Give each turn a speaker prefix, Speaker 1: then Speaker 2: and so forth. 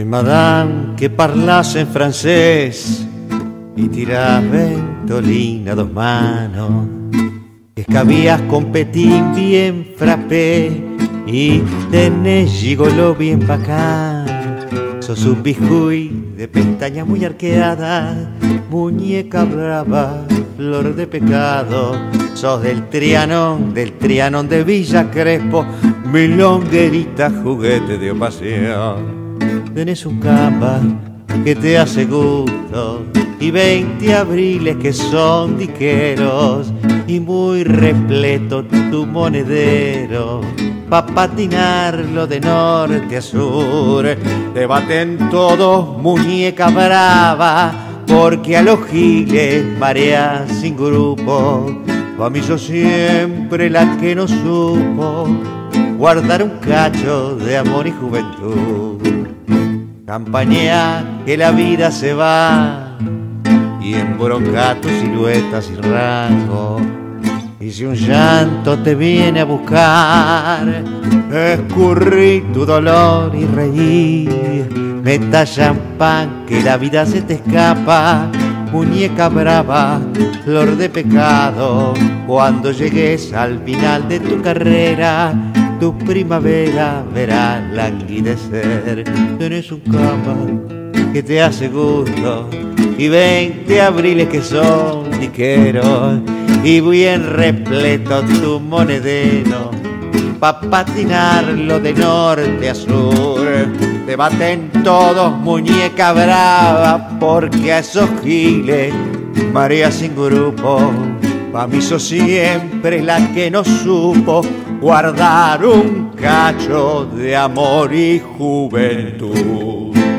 Speaker 1: Che madame que parlas en francés y tiras ventolina dos manos. Que escabías con petín bien frappé y tenés gigolo bien bacán. Sos un bijuy de pestaña muy arqueada, muñeca brava, flor de pecado. Sos del Trianón, del Trianón de Villa Crespo, milonguerita, juguete de ocasión. Tenés un capa que te hace gusto y 20 abriles que son diqueros y muy repleto tu monedero pa' patinarlo de norte a sur. Te baten todos muñeca brava porque a los giles marea sin grupo. Pa' mí yo siempre la que no supo guardar un cacho de amor y juventud. Campaña que la vida se va y embronca tus siluetas y rasgos. Y si un llanto te viene a buscar, escurrí tu dolor y reí. Meta champán que la vida se te escapa, muñeca brava, flor de pecado. Cuando llegues al final de tu carrera, tu primavera verá languidecer. Tenés un cama que te hace gusto y 20 abriles que son liqueros y bien repleto tu monedero pa' patinarlo de norte a sur. Te baten todos muñeca brava porque a esos giles María sin grupo. Pa' mí sos siempre la que no supo guardar un cacho de amor y juventud.